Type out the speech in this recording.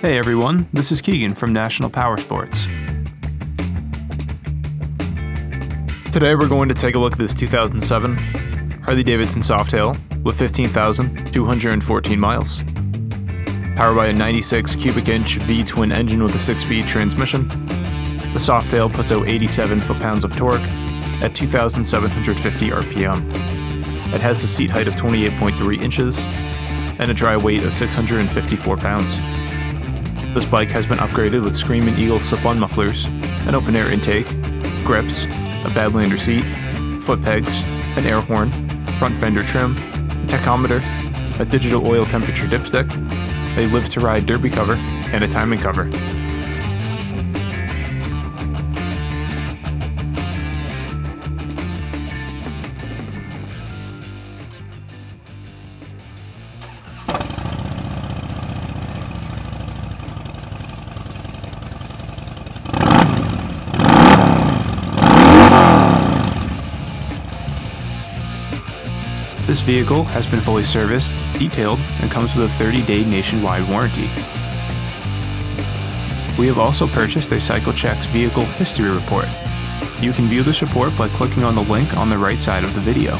Hey everyone, this is Keegan from National Powersports. Today we're going to take a look at this 2007 Harley Davidson Softail with 15,214 miles. Powered by a 96 cubic inch V twin engine with a 6 speed transmission, the Softail puts out 87 foot pounds of torque at 2,750 RPM. It has a seat height of 28.3 inches and a dry weight of 654 pounds. This bike has been upgraded with Screamin' Eagle slip-on mufflers, an open air intake, grips, a Badlander seat, foot pegs, an air horn, front fender trim, a tachometer, a digital oil temperature dipstick, a live to ride derby cover, and a timing cover. This vehicle has been fully serviced, detailed, and comes with a 30 day nationwide warranty. We have also purchased a CycleChex vehicle history report. You can view this report by clicking on the link on the right side of the video.